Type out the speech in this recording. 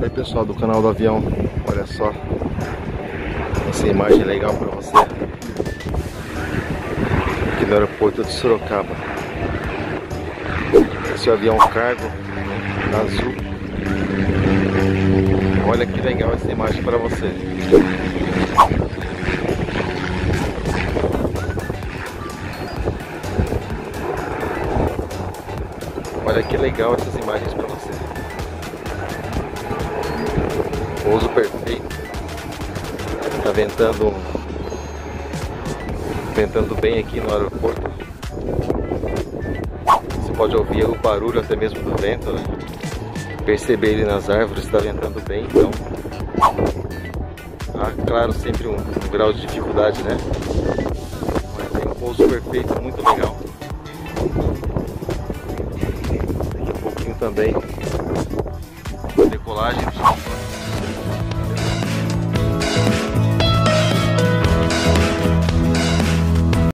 Oi pessoal do canal do avião, olha só essa imagem legal para você aqui no aeroporto de Sorocaba. Esse é o avião cargo azul. Olha que legal essa imagem para você. Olha que legal essas imagens para você. Pouso perfeito. Tá ventando ventando bem aqui no aeroporto. Você pode ouvir o barulho até mesmo do vento, né? Perceber ele nas árvores, está ventando bem, então. Ah, claro, sempre um, um grau de dificuldade, né? Mas tem um pouso perfeito, muito legal. Daqui a pouquinho também. Decolagem